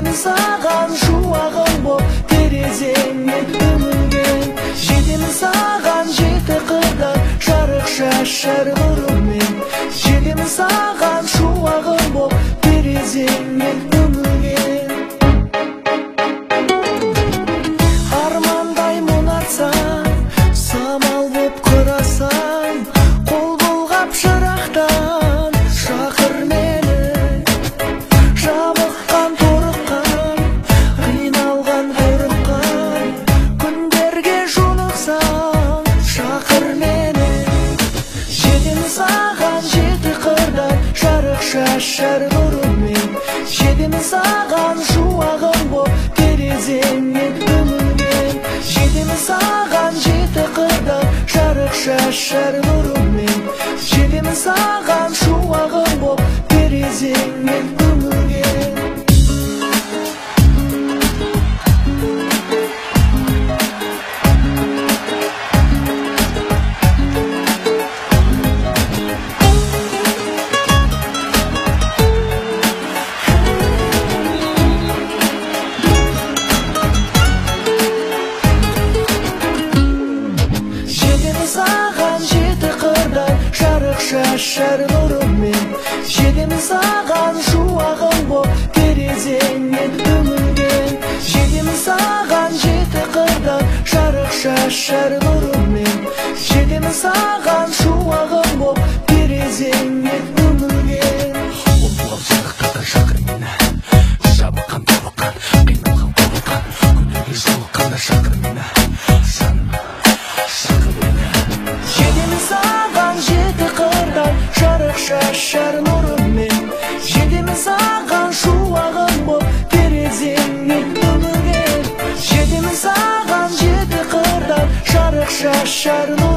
мен саған шуағым боп терезеңнен үңілген жетемін саған жеті қырдан жарық шашар бұрын. Шашар нұрымен жетемін саған шуағым боп терезеңнен үңілген жетемін саған жеті қырдан жарық шашар шашар нұрымен жетемін саған шуағым боп терезеңнен үңілген жетемін саған жеті қырдан жарық шашар нұрымен жетемін саған саған жеті